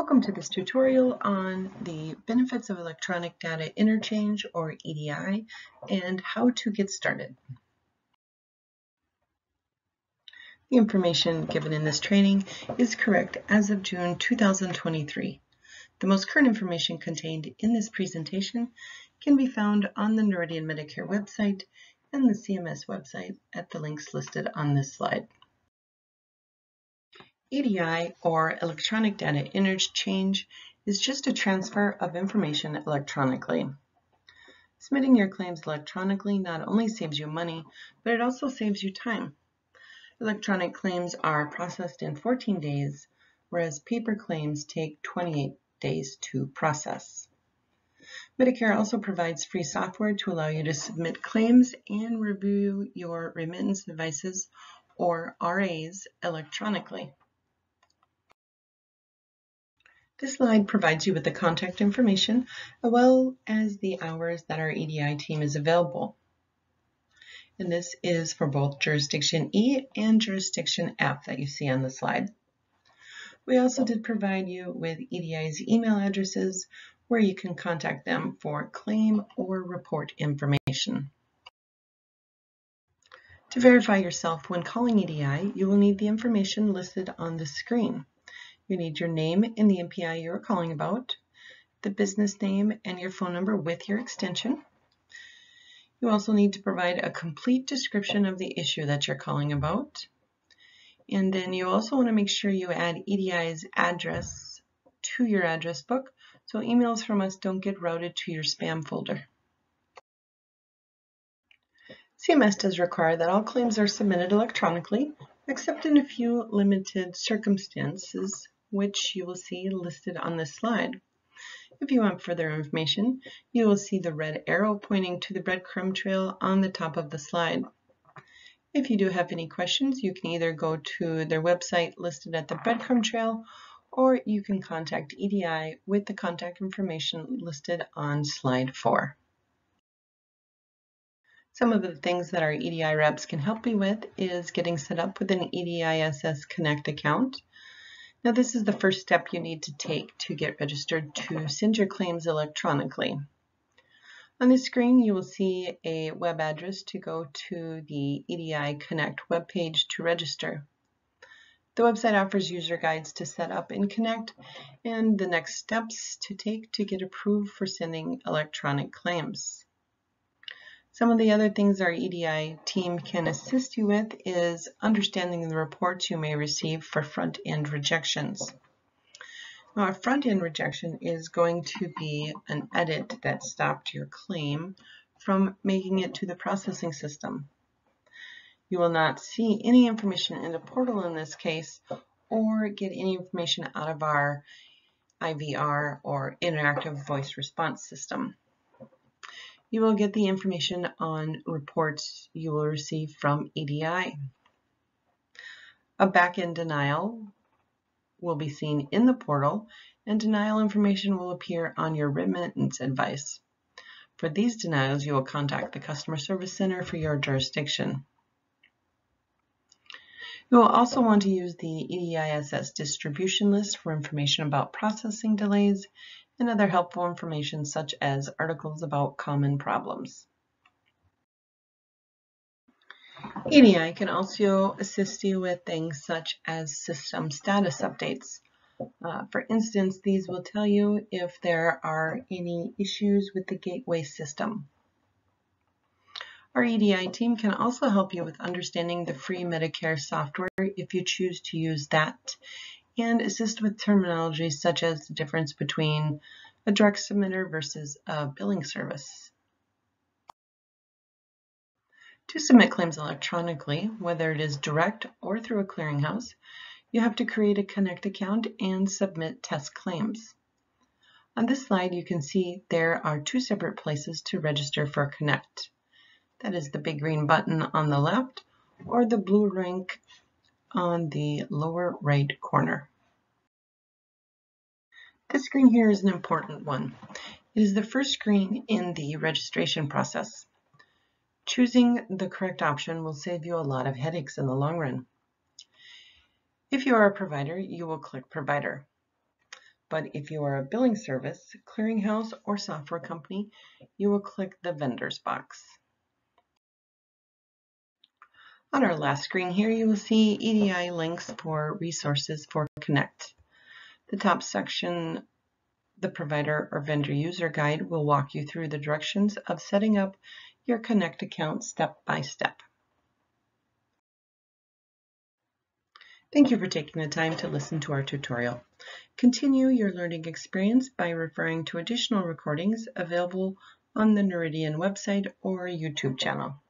Welcome to this tutorial on the benefits of electronic data interchange or EDI and how to get started. The information given in this training is correct as of June 2023. The most current information contained in this presentation can be found on the Noridian Medicare website and the CMS website at the links listed on this slide. EDI, or Electronic Data Interchange, is just a transfer of information electronically. Submitting your claims electronically not only saves you money, but it also saves you time. Electronic claims are processed in 14 days, whereas paper claims take 28 days to process. Medicare also provides free software to allow you to submit claims and review your remittance advices, or RAs, electronically. This slide provides you with the contact information as well as the hours that our EDI team is available. And this is for both jurisdiction E and jurisdiction F that you see on the slide. We also did provide you with EDI's email addresses where you can contact them for claim or report information. To verify yourself when calling EDI, you will need the information listed on the screen. You need your name and the NPI you're calling about, the business name and your phone number with your extension. You also need to provide a complete description of the issue that you're calling about. And then you also want to make sure you add EDI's address to your address book so emails from us don't get routed to your spam folder. CMS does require that all claims are submitted electronically, except in a few limited circumstances which you will see listed on this slide. If you want further information, you will see the red arrow pointing to the breadcrumb trail on the top of the slide. If you do have any questions, you can either go to their website listed at the breadcrumb trail, or you can contact EDI with the contact information listed on slide 4. Some of the things that our EDI reps can help you with is getting set up with an EDISS Connect account. Now this is the first step you need to take to get registered to send your claims electronically. On the screen, you will see a web address to go to the EDI Connect webpage to register. The website offers user guides to set up and connect and the next steps to take to get approved for sending electronic claims. Some of the other things our EDI team can assist you with is understanding the reports you may receive for front-end rejections. Now, a front-end rejection is going to be an edit that stopped your claim from making it to the processing system. You will not see any information in the portal in this case or get any information out of our IVR or interactive voice response system you will get the information on reports you will receive from EDI. A backend denial will be seen in the portal and denial information will appear on your remittance advice. For these denials, you will contact the Customer Service Center for your jurisdiction. You will also want to use the EDISS distribution list for information about processing delays and other helpful information such as articles about common problems. EDI can also assist you with things such as system status updates. Uh, for instance, these will tell you if there are any issues with the gateway system. Our EDI team can also help you with understanding the free Medicare software if you choose to use that and assist with terminology such as the difference between a direct submitter versus a billing service. To submit claims electronically, whether it is direct or through a clearinghouse, you have to create a Connect account and submit test claims. On this slide, you can see there are two separate places to register for Connect. That is the big green button on the left or the blue link on the lower right corner. This screen here is an important one. It is the first screen in the registration process. Choosing the correct option will save you a lot of headaches in the long run. If you are a provider, you will click Provider. But if you are a billing service, clearinghouse, or software company, you will click the Vendors box. On our last screen here, you will see EDI links for resources for Connect. The top section, the provider or vendor user guide, will walk you through the directions of setting up your Connect account step by step. Thank you for taking the time to listen to our tutorial. Continue your learning experience by referring to additional recordings available on the Noridian website or YouTube channel.